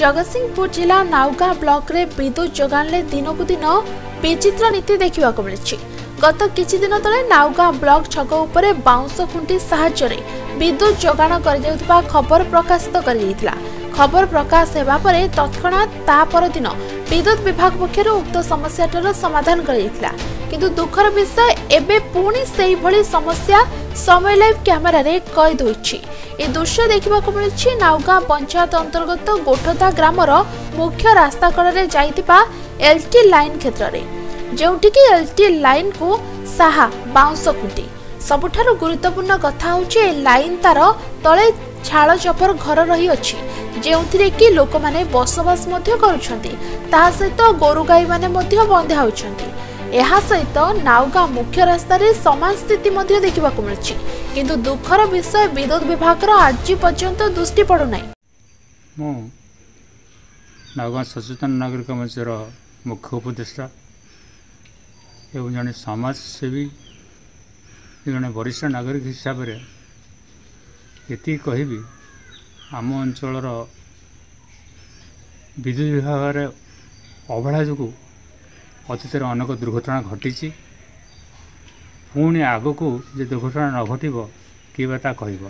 ଜଗତସିଂହପୁର ଜିଲ୍ଲା ନାଉଗାଁ ବ୍ଲକରେ ବିଦ୍ୟୁତ୍ ଯୋଗାଣରେ ଦିନକୁ ଦିନ ବିଚିତ୍ର ନୀତି ଦେଖିବାକୁ ମିଳିଛି। ଗତ କିଛି ଦିନ ତଳେ ନାଉଗାଁ ବ୍ଲକ ଛକ ଉପରେ ବାଉଁଶ ଖୁଣ୍ଟି ସାହାଯ୍ୟରେ ବିଦ୍ୟୁତ୍ ଯୋଗାଣ କରାଯାଉଥିବା ଖବର ପ୍ରକାଶିତ କରାଯାଇଥିଲା। ଖବର ପ୍ରକାଶ ହେବା ପରେ ତତ୍କ୍ଷଣାତ୍ ତା ପରଦିନ ବିଦ୍ୟୁତ୍ ବିଭାଗ ପକ୍ଷରୁ ଉକ୍ତ ସମସ୍ୟାଟାର ସମାଧାନ କରାଯାଇଥିଲା। କିନ୍ତୁ ଦୁଃଖର ବିଷୟ ଏବେ ପୁଣି ସେହିଭଳି ସମସ୍ୟା ସମୟ ଲାଇଭ୍ କ୍ୟାମେରାରେ କଏଦ ହୋଇଛି ଏ ଦୃଶ୍ୟ ଦେଖିବାକୁ ମିଳିଛି ନାଉଗାଁ ପଞ୍ଚାୟତ ଅନ୍ତର୍ଗତ ଗୋଠଦା ଗ୍ରାମର ମୁଖ୍ୟ ରାସ୍ତା କଡ଼ରେ ଯାଇଥିବା ଏଲ୍ଟି ଲାଇନ୍ କ୍ଷେତ୍ରରେ। ଯେଉଁଠିକି ଏଲ୍ଟି ଲାଇନ୍କୁ ସାହା ବାଉଁଶ ଖୁଣ୍ଟି। ସବୁଠାରୁ ଗୁରୁତ୍ୱପୂର୍ଣ୍ଣ କଥା ହେଉଛି ଏ ଲାଇନ୍ ତାର ତଳେ ଛାଳ ଚପର ଘର ରହିଅଛି। ଯେଉଁଥିରେ କି ଲୋକମାନେ ବସବାସ ମଧ୍ୟ କରୁଛନ୍ତି। ତାହା ସହିତ ଗୋରୁ ଗାଈମାନେ ମଧ୍ୟ ବନ୍ଧା ହେଉଛନ୍ତି ଏହା ସହିତ ନାଉଗାଁ ମୁଖ୍ୟ ରାସ୍ତାରେ ସମାନ ସ୍ଥିତି ମଧ୍ୟ ଦେଖିବାକୁ ମିଳୁଛି। କିନ୍ତୁ ଦୁଃଖର ବିଷୟ ବିଦ୍ୟୁତ୍ ବିଭାଗର ଆଜି ପର୍ଯ୍ୟନ୍ତ ଦୃଷ୍ଟି ପଡ଼ୁନାହିଁ। ମୁଁ ନବଗାଁ ସଚେତନ ନାଗରିକ ମଞ୍ଚର ମୁଖ୍ୟ ଉପଦେଷ୍ଟା ଏବଂ ଜଣେ ସମାଜସେବୀ ଜଣେ ବରିଷ୍ଠ ନାଗରିକ ହିସାବରେ ଏତିକି କହିବି ଆମ ଅଞ୍ଚଳର ବିଦ୍ୟୁତ୍ ବିଭାଗରେ ଅବହେଳା ଯୋଗୁଁ ଅତୀତରେ ଅନେକ ଦୁର୍ଘଟଣା ଘଟିଛି। ପୁଣି ଆଗକୁ ଯେ ଦୁର୍ଘଟଣା ନ ଘଟିବ କିଏ ବା ତା କହିବ?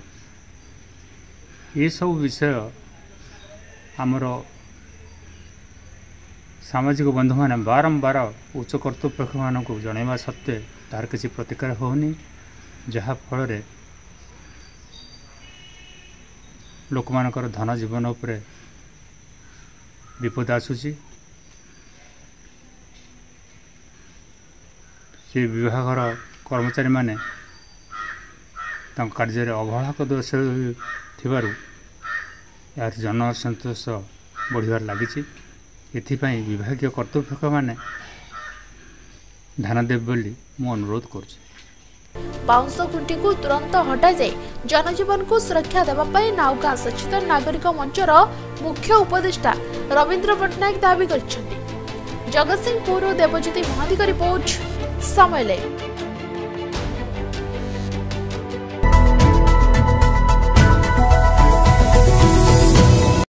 ଏସବୁ ବିଷୟ ଆମର ସାମାଜିକ ବନ୍ଧୁମାନେ ବାରମ୍ବାର ଉଚ୍ଚ କର୍ତ୍ତୃପକ୍ଷମାନଙ୍କୁ ଜଣାଇବା ସତ୍ତ୍ୱେ ତାର କିଛି ପ୍ରତିକାର ହେଉନି ଯାହାଫଳରେ ଲୋକମାନଙ୍କର ଧନ ଜୀବନ ଉପରେ ବିପଦ ଆସୁଛି। ସେ ବିଭାଗର କର୍ମଚାରୀମାନେ ତାଙ୍କ କାର୍ଯ୍ୟରେ ଅବହେଳା ଥିବାରୁ ଏହାର ଜନ ଅସନ୍ତୋଷ ବଢ଼ିବାରେ ଲାଗିଛି ଏଥିପାଇଁ ବିଭାଗୀୟ କର୍ତ୍ତୃପକ୍ଷମାନେ ଧ୍ୟାନ ଦେବେ ବୋଲି ମୁଁ ଅନୁରୋଧ କରୁଛି ବାଉଁଶ ଖୁଣ୍ଟିକୁ ତୁରନ୍ତ ହଟାଯାଇ ଜନଜୀବନକୁ ସୁରକ୍ଷା ଦେବା ପାଇଁ ନାଉଗାଁ ସଚେତନ ନାଗରିକ ମଞ୍ଚର ମୁଖ୍ୟ ଉପଦେଷ୍ଟା ରବୀନ୍ଦ୍ର ପଟ୍ଟନାୟକ ଦାବି କରିଛନ୍ତି ଜଗତସିଂହପୁରରୁ ଦେବଜ୍ୟୋତି ମହାନ୍ତିଙ୍କ ରିପୋର୍ଟ Summer Lake.